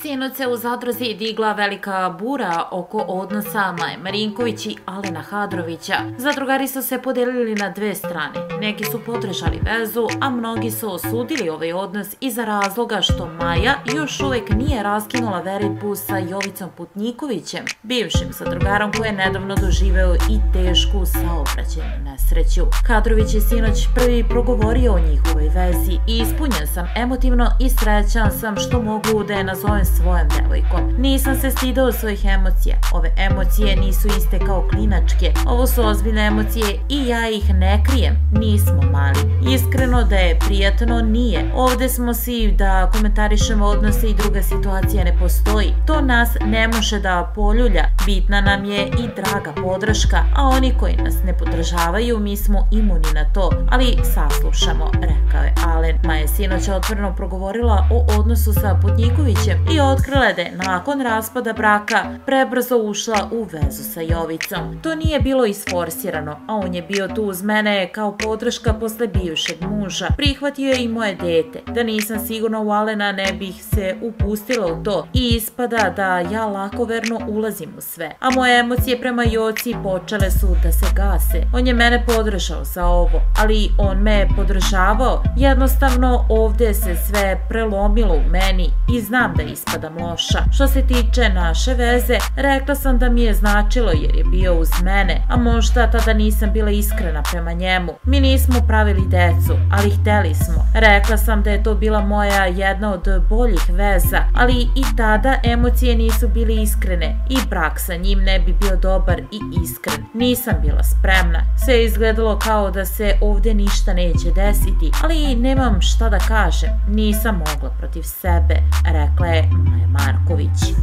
Sinoć se u zadruzi digla velika bura oko odnosa Maje Marinković i Alena Hadrovića. Zadrugari su se podelili na dve strane. Neki su podržali vezu, a mnogi su osudili ovaj odnos iza razloga što Maja još uvek nije raskinula veritbu sa Jovicom Putnikovićem, bivšim zadrugarom koji je nedavno doživeo i tešku saobraćenu nesreću. Hadrović je sinoć prvi progovorio o njihovoj vezi i ispunjen sam emotivno i srećan sam što mogu da je nazovem svojom devojkom. Nisam se stidao svojih emocija. Ove emocije nisu iste kao klinačke. Ovo su ozbiljne emocije i ja ih ne krijem. Nismo mali. Iskreno da je prijatno nije. Ovde smo svi da komentarišemo odnose i druga situacija ne postoji. To nas ne može da poljulja. Bitna nam je i draga podrška, a oni koji nas ne podržavaju, mi smo imuni na to. Ali saslušamo, rekao je Alen. Ma je sinoć otvoreno progovorila o odnosu sa Putnjikovićem i otkrila da je nakon raspada braka prebrzo ušla u vezu sa Jovicom. To nije bilo isforsirano, a on je bio tu uz mene kao podrška posle bivšeg muža. Prihvatio je i moje dete. Da nisam sigurna u Alena ne bih se upustila u to i ispada da ja lako verno ulazim u sve. A moje emocije prema Joci počele su da se gase. On je mene podržao za ovo, ali on me je podržavao. Jednostavno ovde se sve prelomilo u meni i znam da ispada ispadam loša. Što se tiče naše veze, rekla sam da mi je značilo jer je bio uz mene, a možda tada nisam bila iskrena prema njemu. Mi nismo pravili decu, ali hteli smo. Rekla sam da je to bila moja jedna od boljih veza, ali i tada emocije nisu bile iskrene i brak sa njim ne bi bio dobar i iskren. Nisam bila spremna. Sve je izgledalo kao da se ovde ništa neće desiti, ali nemam šta da kažem. Nisam mogla protiv sebe, rekla je Marković.